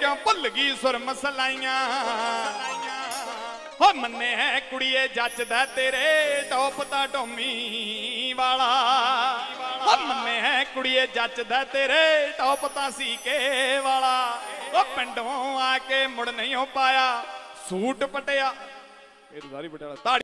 ਕਿਉਂ ਭੁੱਲ ਗਈ ਸੁਰ ਮਸਲਾਈਆਂ ਹੋ ਮੰਨੇ ਹੈ ਕੁੜੀਏ ਜੱਜਦਾ ਤੇਰੇ ਟੌਪ ਦਾ ਡੋਮੀ ਵਾਲਾ। ਹੋ ਮੰਨੇ ਹੈ ਕੁੜੀਏ ਜੱਜਦਾ ਤੇਰੇ ਟੋਪ ਤਾਂ ਸੀਕੇ ਵਾਲਾ। ਉਹ ਪਿੰਡੋਂ ਆ ਕੇ ਮੁੜ ਨਹੀਂ ਹੋ ਪਾਇਆ। ਸੂਟ ਪਟਿਆ। ਇਹ ਤਾਂ ਸਾਰੀ ਪਟਿਆਲਾ ਤਾੜੀ